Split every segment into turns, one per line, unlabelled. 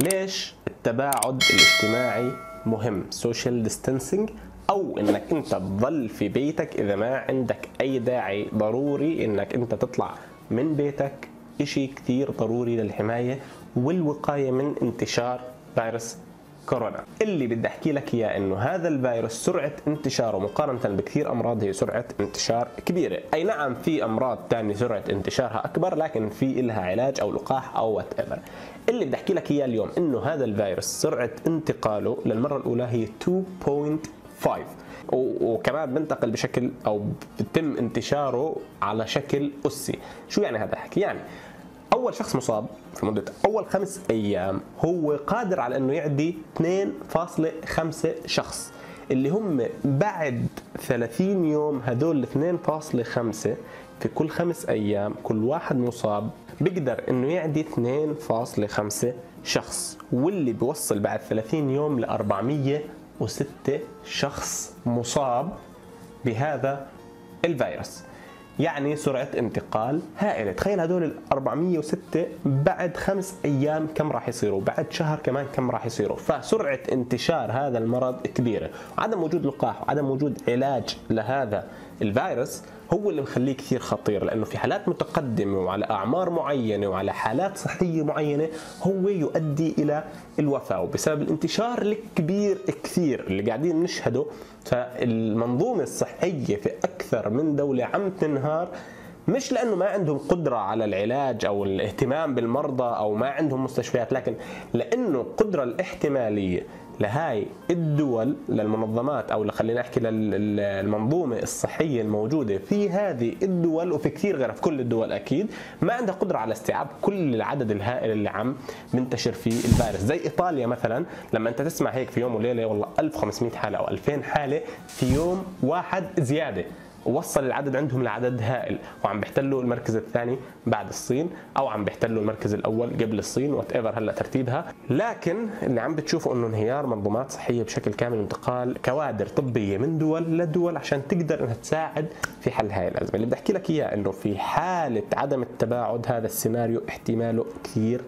ليش التباعد الاجتماعي مهم؟ social distancing أو إنك أنت تظل في بيتك إذا ما عندك أي داعي ضروري إنك أنت تطلع من بيتك. إشي كثير ضروري للحماية والوقاية من انتشار فيروس كورونا. اللي بدي أحكي لك إياه إنه هذا الفيروس سرعة انتشاره مقارنة بكثير أمراض هي سرعة انتشار كبيرة. أي نعم في أمراض ثانية سرعة انتشارها أكبر لكن في لها علاج أو لقاح أو whatever اللي بدي أحكي لك إياه اليوم إنه هذا الفيروس سرعة انتقاله للمرة الأولى هي 2.5 وكمان بنتقل بشكل أو بتم انتشاره على شكل أسي. شو يعني هذا الحكي؟ يعني أول شخص مصاب في مدة أول خمس أيام هو قادر على إنه يعدي 2.5 شخص. اللي هم بعد 30 يوم هدول 2.5 في كل خمس أيام كل واحد مصاب بيقدر إنه يعدي 2.5 شخص واللي بيوصل بعد 30 يوم ل 406 شخص مصاب بهذا الفيروس. يعني سرعة انتقال هائلة. تخيل هدول ال 406 بعد خمس أيام كم راح يصيروا؟ بعد شهر كمان كم راح يصيروا؟ فسرعة انتشار هذا المرض كبيرة. عدم وجود لقاح وعدم وجود علاج لهذا الفيروس هو اللي مخليه كثير خطير لأنه في حالات متقدمة وعلى أعمار معينة وعلى حالات صحية معينة هو يؤدي إلى الوفاة وبسبب الانتشار الكبير كثير اللي قاعدين نشهده فالمنظومة الصحية في أكثر من دولة عم تنهار مش لأنه ما عندهم قدرة على العلاج أو الاهتمام بالمرضى أو ما عندهم مستشفيات لكن لأنه القدره الاحتمالية لهاي الدول للمنظمات أو خلينا نحكي للمنظومة الصحية الموجودة في هذه الدول وفي كثير غيرها في كل الدول أكيد ما عندها قدرة على استيعاب كل العدد الهائل اللي عم منتشر فيه الفيروس. زي إيطاليا مثلا لما أنت تسمع هيك في يوم وليلة والله 1500 حالة أو 2000 حالة في يوم واحد زيادة. ووصل العدد عندهم لعدد هائل وعم بيحتلوا المركز الثاني بعد الصين أو عم بيحتلوا المركز الأول قبل الصين whatever هلا ترتيبها. لكن اللي عم بتشوفوا إنه انهيار منظومات صحية بشكل كامل انتقال كوادر طبية من دول لدول عشان تقدر إنها تساعد في حل هاي الأزمة. اللي بدي أحكي لك إياه إنه في حالة عدم التباعد هذا السيناريو احتماله كثير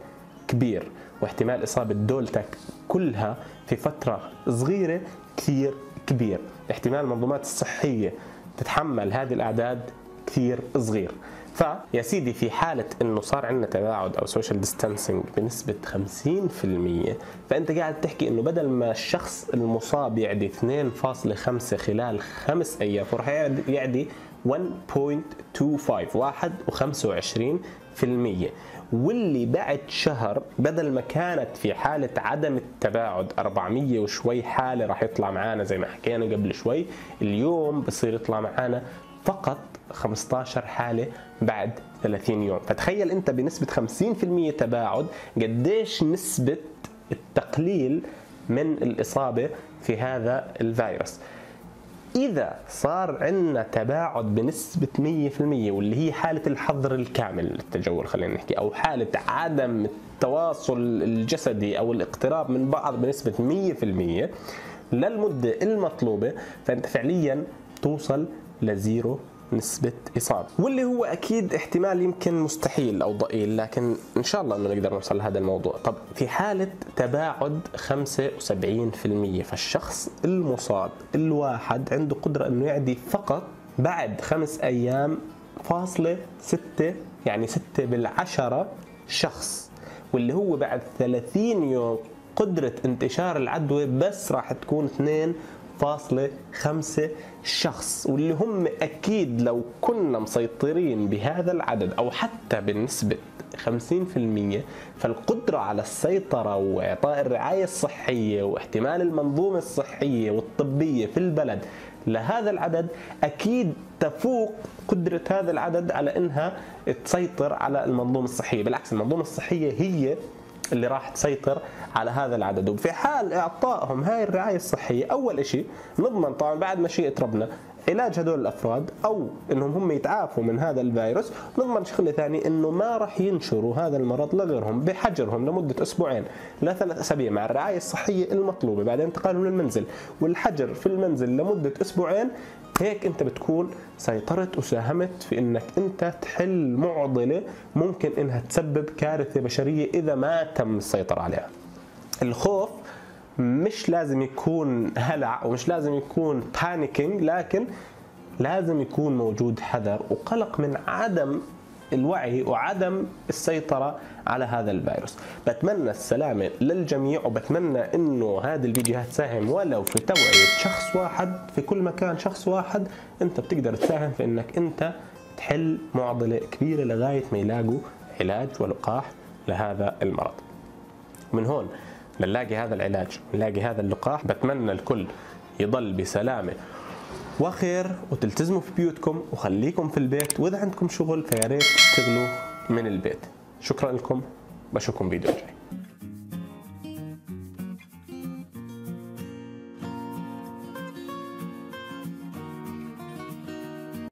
كبير واحتمال إصابة دولتك كلها في فترة صغيرة كثير كبير. احتمال المنظومات الصحيه تتحمل هذه الأعداد كثير صغير. فيا سيدي في حالة إنه صار عندنا تباعد أو social distancing بنسبة 50% فأنت قاعد تحكي إنه بدل ما الشخص المصاب يعدي 2.5 خلال خمس أيام فراح يعدي 1.25 واحد و25% واللي بعد شهر بدل ما كانت في حالة عدم التباعد 400 وشوي حالة راح يطلع معانا زي ما حكينا قبل شوي اليوم بصير يطلع معانا فقط 15 حالة بعد 30 يوم. فتخيل أنت بنسبة 50% تباعد قديش نسبة التقليل من الإصابة في هذا الفيروس. إذا صار عندنا تباعد بنسبة 100% واللي هي حالة الحظر الكامل للتجول خلينا نحكي أو حالة عدم التواصل الجسدي أو الاقتراب من بعض بنسبة 100% للمدة المطلوبة فأنت فعليا توصل لزيرو نسبة إصابة واللي هو أكيد احتمال يمكن مستحيل أو ضئيل لكن إن شاء الله أنه نقدر نوصل لهذا الموضوع. طب في حالة تباعد 75% فالشخص المصاب الواحد عنده قدرة أنه يعدي فقط بعد خمس أيام فاصلة ستة يعني ستة بالعشرة شخص. واللي هو بعد 30 يوم قدرة انتشار العدوى بس راح تكون 2 0.5 شخص واللي هم أكيد لو كنا مسيطرين بهذا العدد أو حتى بنسبة 50% فالقدرة على السيطرة وإعطاء الرعاية الصحية واحتمال المنظومة الصحية والطبية في البلد لهذا العدد أكيد تفوق قدرة هذا العدد على أنها تسيطر على المنظومة الصحية. بالعكس المنظومة الصحية هي اللي راح تسيطر على هذا العدد. وفي حال إعطائهم هاي الرعاية الصحية أول شيء نضمن طبعا بعد مشيئة ربنا علاج هدول الأفراد أو إنهم هم يتعافوا من هذا الفيروس نضمن شغلة ثانية إنه ما راح ينشروا هذا المرض لغيرهم بحجرهم لمدة أسبوعين لثلاث أسابيع مع الرعاية الصحية المطلوبة بعد انتقالهم للمنزل والحجر في المنزل لمدة أسبوعين هيك أنت بتكون سيطرت وساهمت في إنك أنت تحل معضلة ممكن إنها تسبب كارثة بشرية إذا ما تم السيطرة عليها. الخوف مش لازم يكون هلع ومش لازم يكون بانيكينج لكن لازم يكون موجود حذر وقلق من عدم الوعي وعدم السيطرة على هذا الفيروس. بتمنى السلامة للجميع وبتمنى إنه هذه الفيديوهات تساهم ولو في توعية شخص واحد في كل مكان شخص واحد أنت بتقدر تساهم في إنك أنت تحل معضلة كبيرة لغاية ما يلاقوا علاج ولقاح لهذا المرض. من هون لنلاقي هذا العلاج نلاقي هذا اللقاح بتمنى الكل يضل بسلامة. وخير وتلتزموا في بيوتكم وخليكم في البيت وإذا عندكم شغل فيا ريت تشتغلوا من البيت. شكرا لكم بشوفكم فيديو جاي.